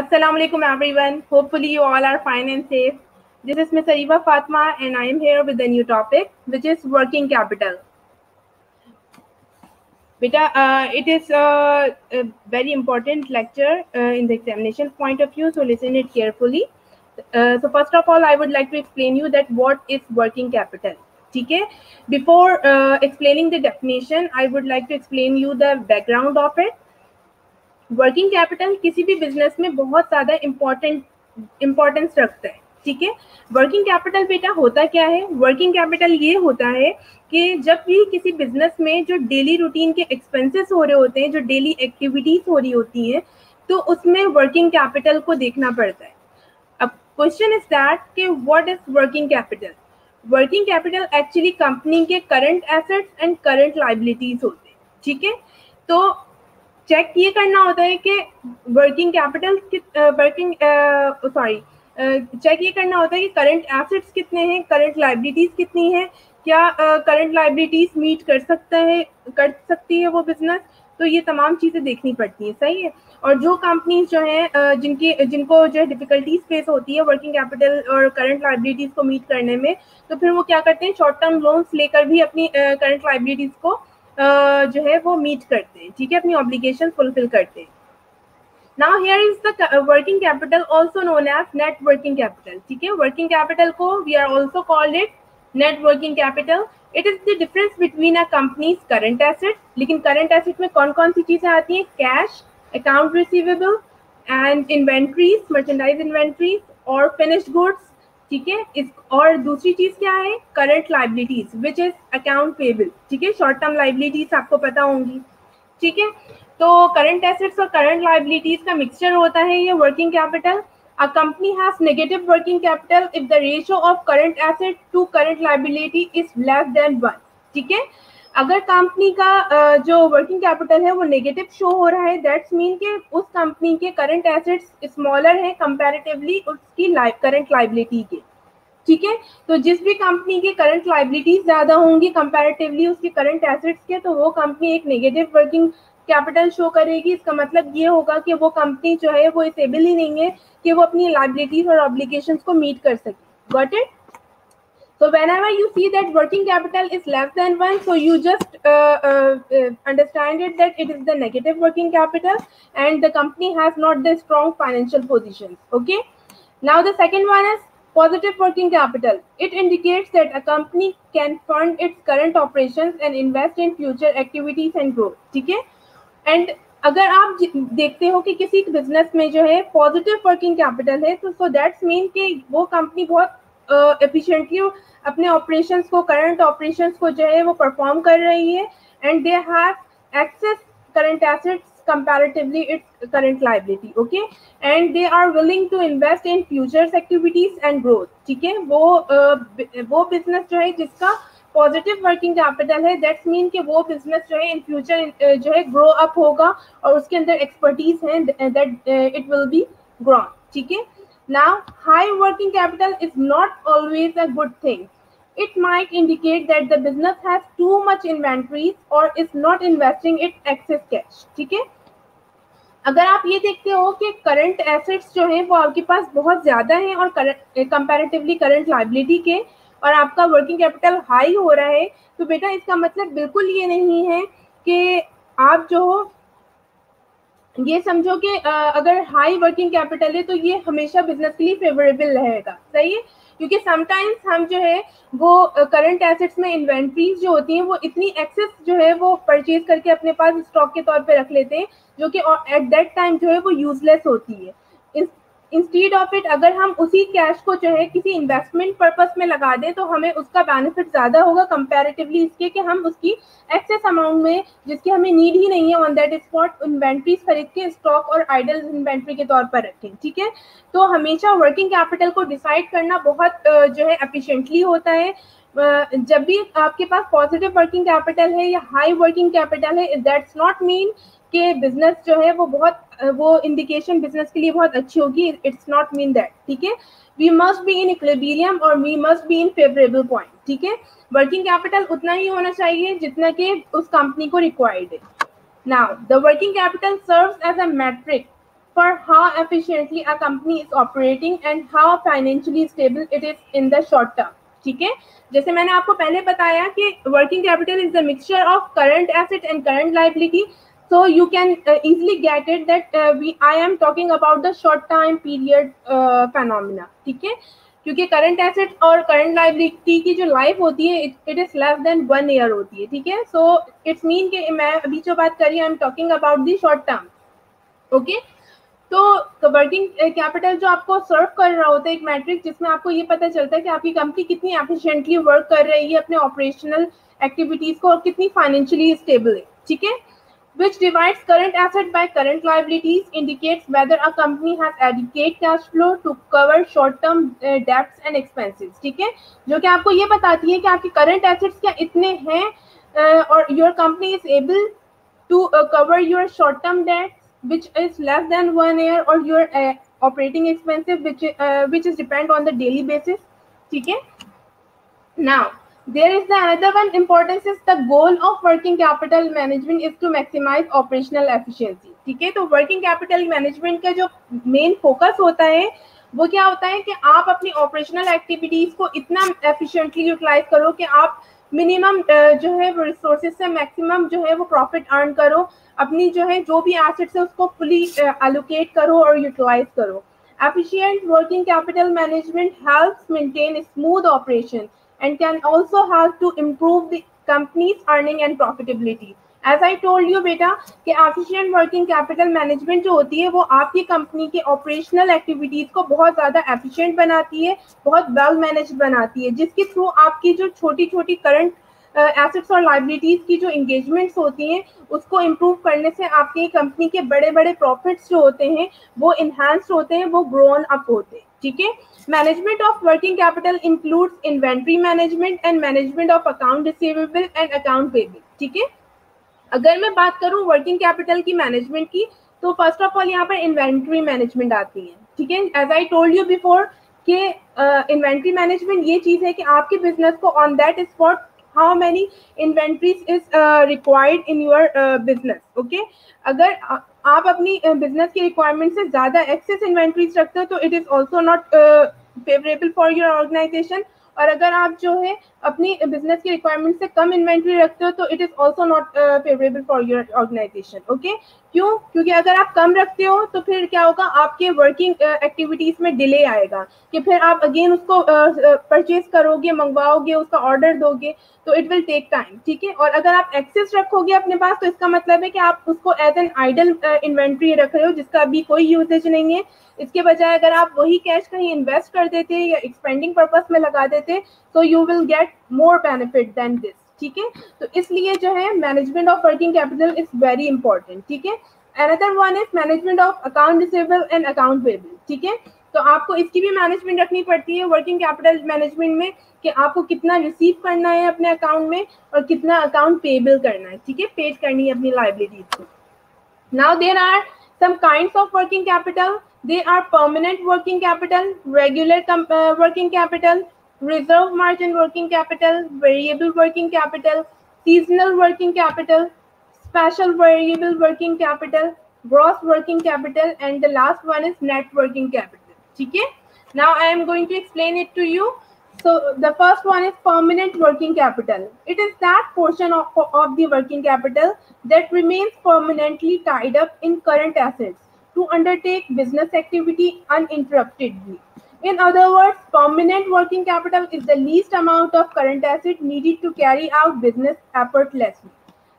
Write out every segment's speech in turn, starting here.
Assalamu alaikum everyone. Hopefully you all are fine and safe. This is Ms. Ariba Fatma and I am here with a new topic which is working capital. Beta, uh, it is a, a, very important lecture uh, in the examination point of view, so listen it carefully. Uh, so first of all, I would like to explain you that what is working capital. Okay. Before uh, explaining the definition, I would like to explain you the background of it. Working capital किसी भी business में बहुत ज़्यादा important importance रखता है, ठीक है? Working capital बेटा होता क्या है? वर्किंग कैपिटल ये होता है कि जब भी किसी बिज़नेस में जो डेली रूटीन के एक्सपेंसेस हो रहे होते हैं, जो डेली एक्टिविटीज़ हो रही होती हैं तो उसमें वर्किंग कैपिटल को देखना पड़ता है। अब क्वेश्चन इज़ दैट कि what is working capital working capital actually company के current assets and current liabilities होते हैं, ठीक है? तो चेक ये करना होता है कि working capital working sorry check ये करना होता है कि करंट एसेट्स कितने हैं करंट लाइबिलिटीज कितनी है, क्या करंट लाइबिलिटीज मीट कर सकता है, कर सकती है वो बिज़नेस तो ये तमाम चीज़ें देखनी पड़ती हैं, सही है? और जो कंपनीज़ जो हैं जिनकी, जिनको जो है डिफिकल्टीज फेस होती है वर्किंग कैपिटल और करंट लाइबिलिटीज को मीट करने में तो फिर वो क्या करते हैं? शॉर्ट टर्म लोन्स लेकर भी अपनी करंट लाइबिलिटीज को जो है वो मीट करते हैं, ठीक है? अपनी ऑब्लिगेशन फुलफिल करते हैं। Now here is the working capital also known as net working capital ठीक है? वर्किंग कैपिटल को we are also called it net working capital it is the difference between a company's current asset लेकिन current asset में कौन कौन सी चीज़ें आती हैं? Cash account receivable and inventories merchandise inventories और फिनिश्ड गुड्स ठीक है? इस और दूसरी चीज़ क्या है? Current liabilities which is account payable ठीक है? शॉर्ट टर्म लाइबिलिटीज आपको पता होंगी, ठीक है? तो करंट एसेट्स और करंट लाइबिलिटीज का मिक्सचर होता है ये working capital a company has negative working capital if the ratio of current asset to current liability is less than one ठीक है? अगर कंपनी का जो वर्किंग कैपिटल है वो नेगेटिव शो हो रहा है दैट्स मीन के उस कंपनी के करंट एसेट्स स्मॉलर है कंपैरेटिवली उसकी करंट लाइबिलिटी के। ठीक है? तो जिस भी कंपनी के करंट लाइबिलिटीज ज़्यादा होंगी कंपेरेटिवली उसके करंट एसेट्स के तो वो कंपनी एक नेगेटिव वर्किंग कैपिटल शो करेगी। इसका मतलब ये होगा कि वो कंपनी जो है वो एबल ही नहीं है, कि वो अपनी लाइबिलिटीज और ऑब्लिगेशन को मीट कर सके। गॉट इट तो whenever you see that working capital is less than one so you just understand it that it is the negative working capital and the company has not the strong financial position okay now the second one is positive working capital. It indicates that a company can fund its current operations and invest in future activities and growth. ठीक है? And अगर आप देखते हो कि किसी business में जो है पॉजिटिव वर्किंग कैपिटल है तो सो दैट्स मीन कि वो कंपनी बहुत एफिशिएंटली uh, अपने ऑपरेशंस को करंट ऑपरेशंस को जो है वो परफॉर्म कर रही है and they have access current assets comparatively its current liability okay and they are willing to invest in futures activities and growth ठीक है वो uh, वो बिजनेस जो है जिसका पॉजिटिव वर्किंग कैपिटल है दैट्स मीन कि वो बिजनेस जो है इन फ्यूचर uh, जो है ग्रो अप होगा और उसके अंदर एक्सपर्टीज है that it will be grown ठीक है Now, high working capital is not always a good thing. It might indicate that the business has too much inventories or is not investing its excess cash. ठीक है अगर आप ये देखते हो कि करंट एसेट्स जो हैं वो आपके पास बहुत ज़्यादा हैं और कंपैरेटिवली करंट लाइबिलिटी के और आपका वर्किंग कैपिटल हाई हो रहा है तो बेटा इसका मतलब बिल्कुल ये नहीं है कि आप जो हो, ये समझो कि अगर हाई वर्किंग कैपिटल है तो ये हमेशा बिज़नेस के लिए फेवरेबल रहेगा, सही है क्योंकि समटाइम्स हम जो है, वो करंट एसेट्स में इन्वेंट्रीज जो होती हैं, वो इतनी एक्सेस जो है, वो परचेज करके अपने पास स्टॉक के तौर पे रख लेते हैं, जो कि एट दैट टाइम जो है, वो यूजलेस होती है। इंस्टीड ऑफ़ इट अगर हम उसी कैश को जो है किसी इन्वेस्टमेंट पर्पस में लगा दें तो हमें उसका बेनिफिट ज़्यादा होगा कंपैरेटिवली इसके कि हम उसकी एक्सेस अमाउंट में, जिसकी हमें नीड ही नहीं है ऑन दैट स्पॉट इन्वेंट्रीज खरीद के स्टॉक और आइडल इन्वेंट्री के तौर पर रखें, ठीक है? तो हमेशा वर्किंग कैपिटल को डिसाइड करना बहुत जो है एफिशिएंटली होता है। जब भी आपके पास पॉजिटिव वर्किंग कैपिटल है या हाई वर्किंग कैपिटल है दैट्स नॉट मीन कि बिज़नेस जो है वो बहुत, वो इंडिकेशन बिज़नेस के लिए बहुत अच्छी होगी। इट्स नॉट मीन दैट ठीक है? We must be in equilibrium और we must be in favourable point ठीक है? वर्किंग कैपिटल उतना ही होना चाहिए जितना कि उस कंपनी को रिक्वायर्ड है। Now the working capital serves as a metric for how efficiently a company is operating and how financially stable it is in the short term, ठीक है? जैसे मैंने आपको पहले बताया कि working capital is the mixture of current asset and current liability so you can uh, easily get it that uh, we i am talking about the short time period uh, phenomena ठीक है? क्योंकि current asset और current liability की जो life होती है it is less than one year होती है ठीक है? सो इट्स मीन कि मैं अभी जो बात कर I am talking about the short term okay तो वर्किंग कैपिटल जो आपको सर्व कर रहा होता है एक मैट्रिक जिसमें आपको ये पता चलता है कि आपकी कंपनी कितनी एफिशिएंटली वर्क कर रही है अपने ऑपरेशनल एक्टिविटीज़ को और कितनी फाइनेंशियली स्टेबल है ठीक है? which divides current asset by current liabilities indicates whether a company has adequate cash flow to cover short term uh, debts and expenses ठीक है जो कि आपको ये बताती है कि आपकी current assets क्या इतने हैं uh, और your company is able to uh, cover your short term debts which is less than one year or your uh, operating expenses which uh, which is depend on the daily basis ठीक है now there is the another one importance is the goal of working capital management is to maximize operational efficiency ठीक है तो working capital management का जो main focus होता है वो क्या होता है कि आप अपनी ऑपरेशनल एक्टिविटीज़ को इतना एफिशिएंटली यूटिलाइज करो कि आप मिनिमम जो है वो रिसोर्सेज से मैक्सिमम जो है वो प्रॉफिट अर्न करो अपनी जो है जो भी एसेट्स है उसको फुली एलोकेट करो और यूटिलाइज करो efficient working capital management helps maintain smooth operation and can also help to improve the company's earning and profitability. As I told you बेटा, कि एफिशिएंट वर्किंग कैपिटल मैनेजमेंट जो होती है, वो आपकी कंपनी के ऑपरेशनल एक्टिविटीज़ को बहुत ज़्यादा एफिशिएंट बनाती है, बहुत वेल मैनेज बनाती है, जिसके थ्रू आपकी जो छोटी छोटी करंट एसेट्स और लाइबिलिटीज की जो इंगेजमेंट्स होती हैं, उसको इम्प्रूव करने से आपकी कंपनी के बड़े बड़े प्रॉफिट्स जो होते हैं, वो इन्हांस्ड होते हैं, वो ग्रोन अप होते हैं ठीक है? Management of working capital includes inventory management and management of account receivable and account payable ठीक है? अगर मैं बात करूँ वर्किंग कैपिटल की मैनेजमेंट की तो फ़र्स्ट ऑफ़ ऑल यहाँ पर इन्वेंट्री मैनेजमेंट आती है, ठीक है? As I told you before कि इन्वेंट्री मैनेजमेंट ये चीज़ है कि आपके बिज़नेस को on that spot how many inventories is required in your business okay अगर आप अपनी बिज़नेस की रिक्वायरमेंट से ज़्यादा एक्सेस इन्वेंट्रीज रखते हो तो it is also not favourable for your organisation और अगर आप जो है अपनी बिज़नेस की रिक्वायरमेंट से कम इन्वेंट्री रखते हो तो it is also not favourable for your organisation okay क्यों? क्योंकि अगर आप कम रखते हो तो फिर क्या होगा? आपके वर्किंग एक्टिविटीज़ में डिले आएगा। कि फिर आप अगेन उसको परचेज करोगे, मंगवाओगे, उसका ऑर्डर दोगे तो इट विल टेक टाइम ठीक है? और अगर आप एक्सेस रखोगे अपने पास तो इसका मतलब है कि आप उसको एज एन आइडल इन्वेंट्री रख रहे हो, जिसका अभी कोई यूजेज नहीं है। इसके बजाय अगर आप वही कैश कहीं इन्वेस्ट कर देते या एक्सपेंडिंग पर्पज में लगा देते तो you will get more benefit than this ठीक है? तो इसलिए जो है management of working capital is very important ठीक है? Another one is management of account receivable and account payable ठीक है? तो आपको इसकी भी मैनेजमेंट रखनी पड़ती है वर्किंग कैपिटल मैनेजमेंट में, कि आपको कितना रिसीव करना है अपने अकाउंट में और कितना अकाउंट पेबल करना है, ठीक है? पेड करनी है अपनी लाइबिलिटीज को। Now there are some kind of working capital they are permanent working capital regular working capital reserve margin working capital, variable working capital, seasonal working capital, special variable working capital, gross working capital, and the last one is net working capital. Okay? Now I am going to explain it to you. So the first one is permanent working capital. It is that portion of, of the working capital that remains permanently tied up in current assets to undertake business activity uninterruptedly. In other words, permanent working capital is the least amount of current asset needed to carry out business effortlessly.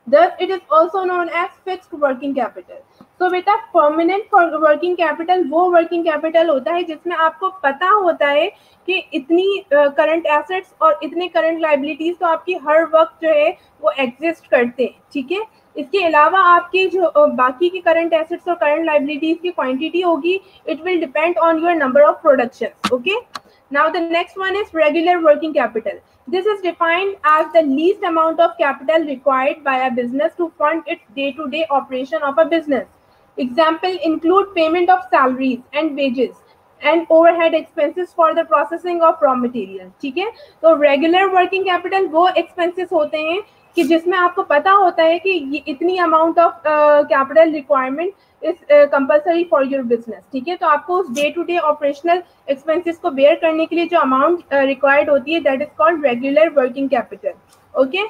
Thus, it is also known as fixed working capital. तो बेटा permanent working capital वो working capital होता है जिसमें आपको पता होता है कि इतनी uh, एसेट्स और इतने करंट लाइबिलिटीज तो आपकी हर वक्त जो है वो एग्जिस्ट करते हैं ठीक है इसके अलावा आपके जो बाकी के करंट एसेट्स और करंट लाइबिलिटीज की क्वांटिटी होगी it will depend on your number of production okay now the next one is regular working capital this is defined as the least amount of capital required by a business to fund its day to day operation of a business example include payment of salaries and wages and overhead expenses for the processing of raw material ठीक है? तो regular working capital वो expenses होते हैं कि जिसमें आपको पता होता है कि इतनी amount of capital requirement is compulsory for your business ठीक है? तो आपको उस day to day operational expenses को बेयर करने के लिए जो अमाउंट रिक्वायर्ड होती है that is called regular working capital okay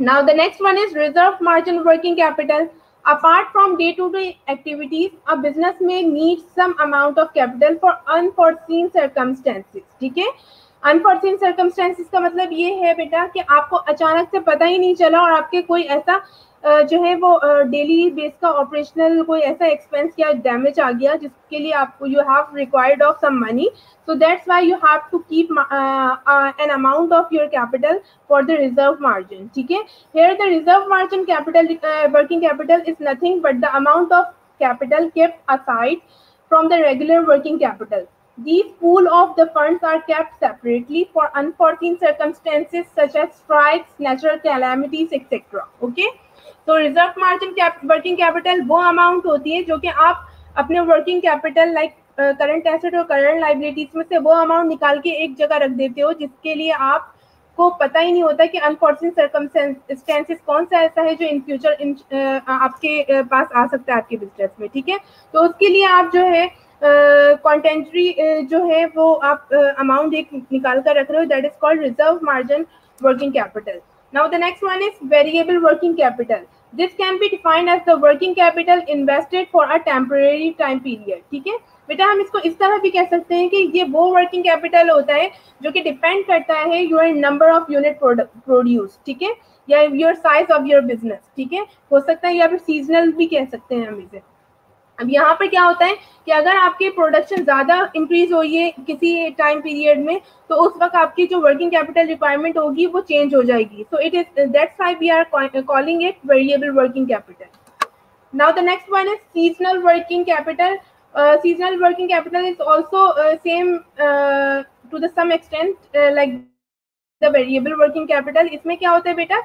now the next one is reserve margin working capital apart from day to day activities, a business may need some amount of capital for unforeseen circumstances, ठीक है? Unfortunate circumstances का मतलब ये है बेटा कि आपको अचानक से पता ही नहीं चला और आपके कोई ऐसा जो है वो डेली बेस का ऑपरेशनल कोई ऐसा एक्सपेंस या डैमेज आ गया जिसके लिए आपको you have required of some money so that's why you have to keep an amount of your capital for the reserve margin ठीक है? Here the reserve margin capital working capital is nothing but the amount of capital kept aside from the regular working capital these pool of the funds are kept separately for unforeseen circumstances such as strikes natural calamities etc okay so reserve margin cap working capital वो amount होती है जो कि आप अपने working capital like current asset और current liabilities में से वो अमाउंट निकाल के एक जगह रख देते हो जिसके लिए आप को पता ही नहीं होता कि अनफॉर्चुनेट सर्कमस्टेंसेस कौन सा ऐसा है जो इन फ्यूचर आपके पास आ सकता है आपके बिज़नेस में ठीक है तो उसके लिए आप जो है कॉन्टेंट्री जो है वो आप अमाउंट एक निकाल कर रख रहे हो that is called reserve margin working capital now the next one is variable working capital this can be defined as the working capital invested for a temporary time period ठीक है? बेटा, हम इसको इस तरह भी कह सकते हैं कि ये वो वर्किंग कैपिटल होता है जो कि डिपेंड करता है your number of unit produce ठीक है? या your size of your business ठीक है? हो सकता है या फिर सीजनल भी कह सकते हैं हम इसे। अब यहाँ पर क्या होता है कि अगर आपके प्रोडक्शन ज़्यादा इंक्रीज हो है किसी टाइम पीरियड में तो उस वक्त आपकी जो वर्किंग कैपिटल रिक्वायरमेंट होगी वो चेंज हो जाएगी। So it is that's why we are calling it variable working capital now the next one is seasonal working capital uh, seasonal working capital is also uh, same uh, to the the variable working capital, इसमें क्या होता है बेटा?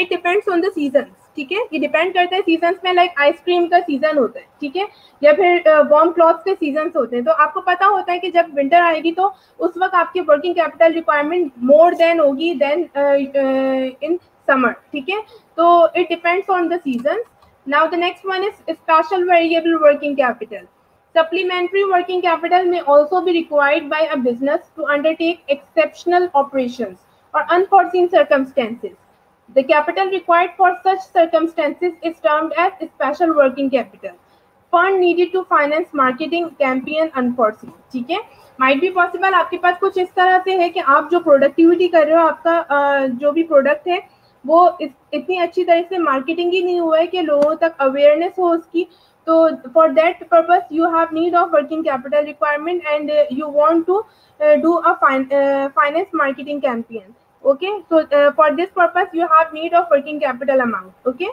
It depends on the season ठीक है? ये depend करता है सीज़न में लाइक आइसक्रीम का सीज़न होता है, ठीक है? या फिर वार्म क्लॉथ के सीज़न होते हैं। तो आपको पता होता है कि जब विंटर आएगी तो उस वक्त आपकी working capital requirement more than होगी देन इन समर ठीक है? तो it depends on the season now the next one is special variable working capital Supplementary working capital may also be required by a business to undertake exceptional operations or unforeseen circumstances. The capital required for such circumstances is termed as special working capital. Fund needed to finance marketing campaign unforeseen. ठीक है might be possible आपके पास कुछ इस तरह से है कि आप जो प्रोडक्टिविटी कर रहे हो आपका जो भी प्रोडक्ट है वो इतनी अच्छी तरह से मार्केटिंग ही नहीं हुआ है कि लोगों तक अवेयरनेस हो उसकी so for that purpose you have need of working capital requirement and uh, you want to uh, do a fin uh, finance marketing campaign okay so uh, for this purpose you have need of working capital amount okay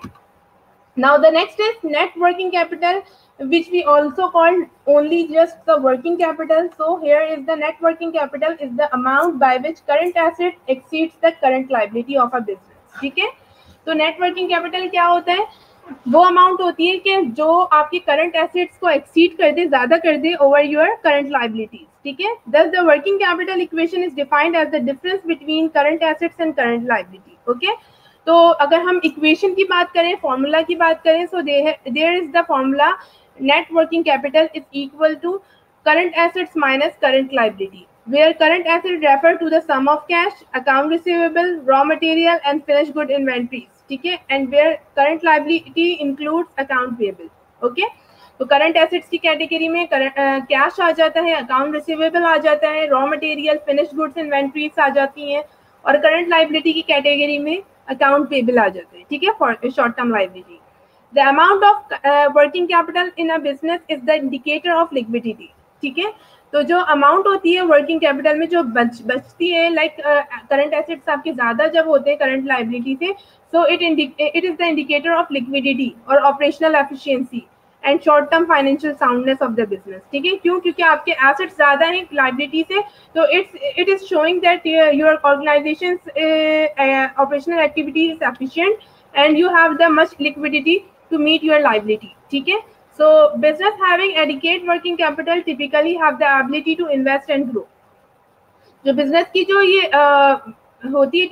now the next is net working capital which we also call only just the working capital so here is the net working capital is the amount by which current asset exceeds the current liability of a business okay so net working capital क्या होता है वो amount होती है कि जो आपके current assets को एक्सीड कर दे ज़्यादा कर दे ओवर योर करंट लाइबिलिटीज ठीक है thus the working capital equation is defined as the difference between current assets and current liability okay तो अगर हम इक्वेशन की बात करें फॉर्मूला की बात करें so there is the formula net working capital is equal to current assets minus current liability where current asset refer to the sum of cash, account receivable, raw material and finished good inventories. ठीक है? And where current liability includes account payable okay तो current assets की category में cash आ जाता है account receivable आ जाता है raw material finished goods inventories आ जाती हैं और करंट लाइबिलिटी की कैटेगरी में अकाउंट पेबल आ जाते हैं, ठीक है? Short term liability the amount of working capital in a business is the indicator of liquidity ठीक है? तो जो अमाउंट होती है वर्किंग कैपिटल में जो बच, बचती है लाइक करंट एसेट्स आपके ज़्यादा जब होते हैं करंट लाइबिलिटी से so it it is the indicator of liquidity और operational efficiency and short term financial soundness of the business ठीक है? क्यों? क्योंकि आपके एसेट्स ज़्यादा हैं लाइबिलिटी से तो it's it is showing that your organisation operational activity is efficient and you have the much liquidity to meet your liability ठीक है? So business having adequate working capital typically have the ability to invest and grow. जो business की जो ये होती है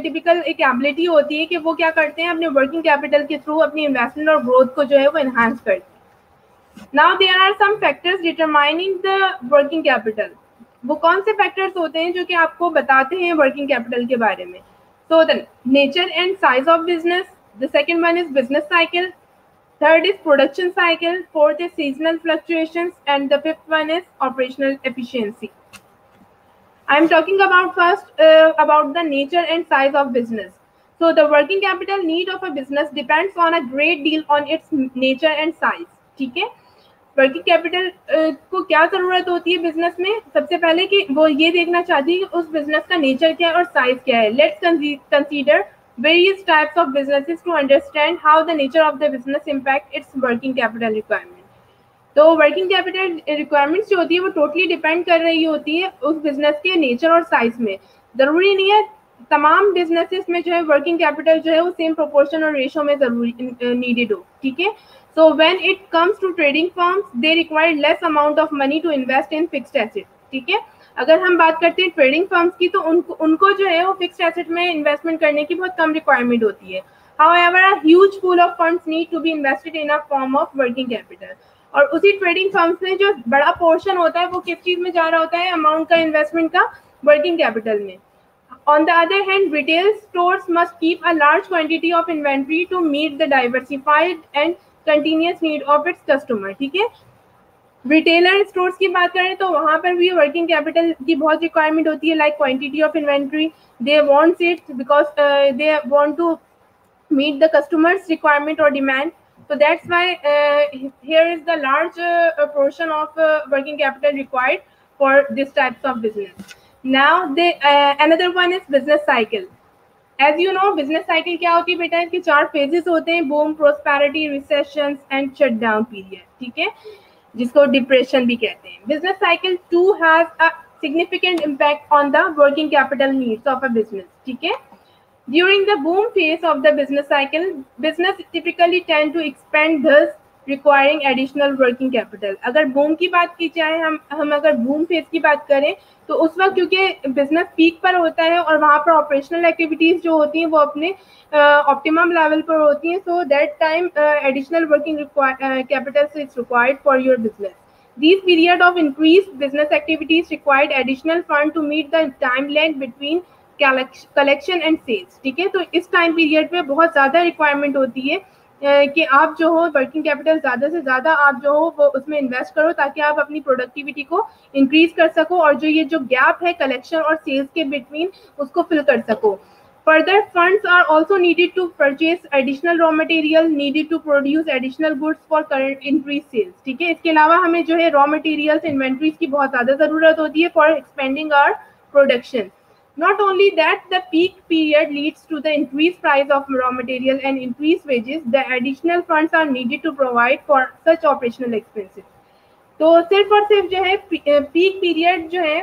typical एक ability होती है कि वो क्या करते हैं, अपने वर्किंग कैपिटल के थ्रू अपनी इन्वेस्टमेंट और ग्रोथ को जो है वो एनहांस करते हैं now there are some factors determining the working capital वो कौन से फैक्टर्स होते हैं जो कि आपको बताते हैं वर्किंग कैपिटल के बारे में तो the nature and size of business the second one is business cycle Third is production cycle. Fourth is seasonal fluctuations. And the fifth one is operational efficiency. I'm talking about first uh, about the nature and size of business. So the working capital need of a business depends on a great deal on its nature and size. ठीक है working capital uh, को क्या जरूरत होती है business में सबसे पहले कि वो ये देखना चाहती है कि उस बिजनेस का नेचर क्या है और साइज क्या है let's consider various types of businesses to understand how the nature of the business impact its working capital requirement तो वर्किंग कैपिटल रिक्वायरमेंट्स जो होती है वो टोटली डिपेंड कर रही होती है उस बिज़नेस के नेचर और साइज़ में। ज़रूरी नहीं है तमाम बिजनेसेस में जो है वर्किंग कैपिटल जो है वो सेम प्रोपोर्शन और रेशो में ज़रूरी नीडेड हो ठीक है? So when it comes to trading firms they require less amount of money to invest in fixed asset ठीक है? अगर हम बात करते हैं ट्रेडिंग फर्म्स की तो उनको उनको जो है वो फिक्स एसेट में इन्वेस्टमेंट करने की बहुत कम रिक्वायरमेंट होती है। However, a huge pool of funds need to be invested in a form of working capital. और उसी ट्रेडिंग फर्म्स में जो बड़ा पोर्शन होता है, वो किस चीज़ में जा रहा होता है? अमाउंट का इन्वेस्टमेंट का वर्किंग कैपिटल में। On the other hand retail store must keep a large quantity of inventory to meet the diversified and continuous need of its customer ठीक है? रिटेलर स्टोर्स की बात करें तो वहाँ पर भी वर्किंग कैपिटल की बहुत रिक्वायरमेंट होती है like quantity of inventory they wants it because they want to meet the customers requirement और demand so that's why uh, here is the large uh, portion of uh, working capital required for this types of business now they another one is business cycle as you know business cycle क्या होती है बेटा इसके चार phases होते हैं boom prosperity recessions and shutdown period ठीक है जिसको डिप्रेशन भी कहते हैं business cycle too has a significant impact on the working capital needs of a business ठीक है During the boom phase of the business cycle business typically tend to expand thus requiring additional working capital अगर boom की बात की जाए हम हम अगर बूम फ़ेज़ की बात करें तो उस वक्त क्योंकि बिज़नेस पीक पर होता है और वहाँ पर ऑपरेशनल एक्टिविटीज़ जो होती हैं वो अपने ऑप्टिमम लेवल पर होती हैं so that time additional working capital is required for your business These period of increased business activities required additional fund to meet the timeline between collection and sales ठीक है? तो इस टाइम पीरियड में बहुत ज़्यादा रिक्वायरमेंट होती है कि आप जो हो वर्किंग कैपिटल ज़्यादा से ज़्यादा आप जो हो, वो उसमें इन्वेस्ट करो ताकि आप अपनी प्रोडक्टिविटी को इंक्रीज कर सको और जो ये जो गैप है कलेक्शन और सेल्स के बिटवीन उसको फिल कर सको। Further funds are also needed to purchase additional raw material needed to produce additional goods for current increase sales ठीक है? इसके अलावा हमें जो है रॉ मटेरियल्स इन्वेंट्रीज की बहुत ज़्यादा ज़रूरत होती है for expanding our production Not only that, the peak period leads to the increased price of raw material and increased wages. The additional funds are needed to provide for such operational expenses. तो सिर्फ़ और सिर्फ़ जो है peak period जो है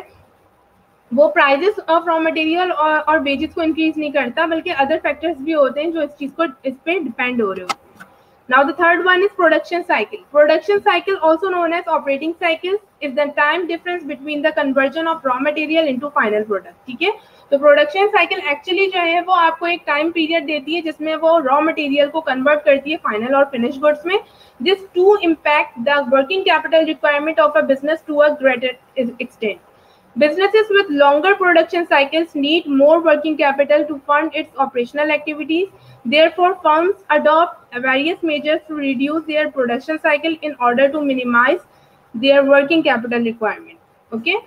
वो prices of raw material और वेजेस को इंक्रीज नहीं करता बल्कि अदर फैक्टर्स भी होते हैं जो इस चीज़ को इस पे डिपेंड हो रहे होते हैं Now the third one is production cycle. Production cycle also known as operating cycle is the time difference between the conversion of raw material into final product. ठीक है तो प्रोडक्शन साइकिल एक्चुअली जो है वो आपको एक टाइम पीरियड देती है जिसमें वो रॉ मटेरियल को कन्वर्ट करती है फाइनल और फिनिश गुड्स में this too impact the working capital requirement of a business to a greater extent Businesses with longer production cycles need more working capital to fund its operational activities. Therefore, firms adopt various measures to reduce their production cycle in order to minimize their working capital requirement. Okay.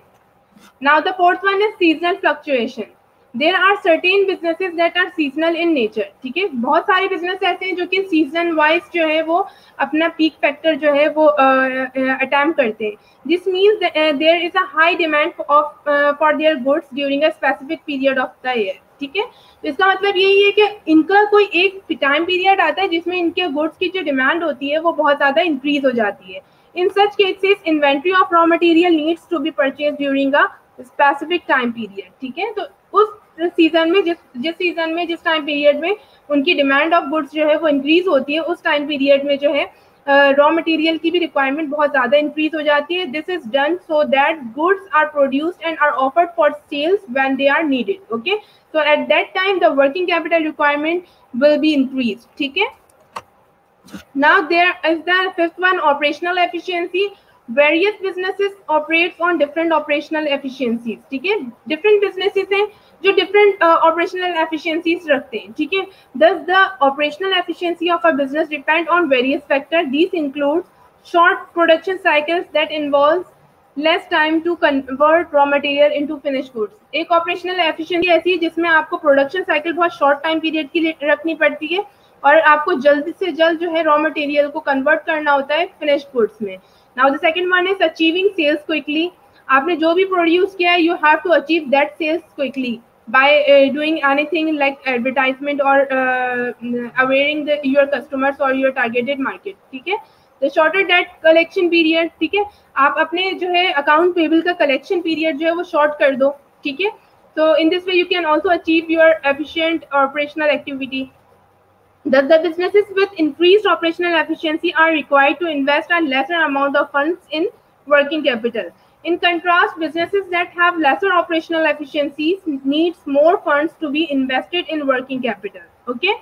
Now, the fourth one is seasonal fluctuation. There are certain businesses that are seasonal in nature ठीक है? बहुत सारे business ऐसे हैं जो कि season wise जो है वो अपना पीक फैक्टर जो है वो अटैम्प करते हैं। This means there is a high demand of for their goods during a specific period of the year ठीक है? तो इसका मतलब यही है कि इनका कोई एक टाइम पीरियड आता है जिसमें इनके गुड्स की जो डिमांड होती है वो बहुत ज़्यादा इंक्रीज हो जाती है। In such cases inventory of raw material needs to be purchase during a specific time period ठीक है? तो उस सीज़न में जिस जिस सीज़न में जिस टाइम पीरियड में उनकी डिमांड ऑफ़ गुड्स जो है वो इंक्रीज होती है उस टाइम पीरियड में जो है रॉ uh, मटेरियल की भी रिक्वायरमेंट बहुत ज़्यादा इंक्रीज हो जाती है। This is done so that goods are produced and are offered for sales when they are needed okay so at that time the working capital requirement will be increase ठीक है? Now there is the fifth one operational efficiency. Various businesses operates on different operational efficiencies ठीक है? Different businesses हैं जो different operational efficiencies रखते हैं, ठीक है? Thus the operational efficiency of a business depend on various factor this include short production cycles that involve less time to convert raw material in finish goods एक operational efficiency ऐसी है जिसमें आपको production cycle बहुत short time period की रखनी पड़ती है और आपको जल्द से जल्द जो है रॉ मटेरियल को कन्वर्ट करना होता है फिनिश गुड्स में। Now the second one is achieving sales quickly आपने जो भी प्रोड्यूस किया है you have to achieve that sales quickly by uh, doing anything like advertisement or uh, awareing the, your customers or your targeted market ठीक है the shorter that collection period ठीक है आप अपने जो है अकाउंट पेबल का कलेक्शन पीरियड जो है वो शॉर्ट कर दो ठीक है so in this way you can also achieve your efficient operational activity that the businesses with increased operational efficiency are required to invest a lesser amount of funds in working capital. In contrast, businesses that have lesser operational efficiencies needs more funds to be invested in working capital. Okay.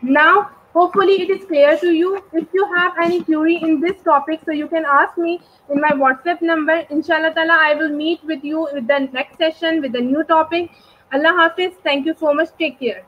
Now, hopefully it is clear to you. If you have any query in this topic, so you can ask me in my WhatsApp number. Inshallah I will meet with you with the next session with a new topic. Allah Hafiz. Thank you so much. Take care.